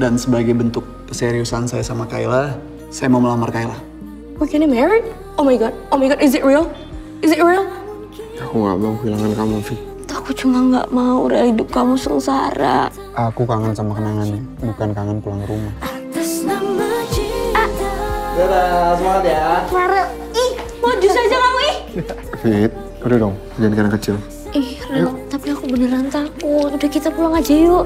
Dan sebagai bentuk keseriusan saya sama Kayla, saya mau melamar Kayla. We're getting married? Oh my god, oh my god, is it real? Is it real? Aku gak mau kehilangan kamu, Vi. Aku cuma nggak mau rela hidup kamu sengsara. Aku kangen sama kenangannya, bukan kangen pulang rumah. Dadah, semangat ya. Clara, ih, mau jus aja kamu ih. Fit, udah dong, jangan karena kecil. Ih, Rel, tapi aku beneran takut. Udah kita pulang aja yuk.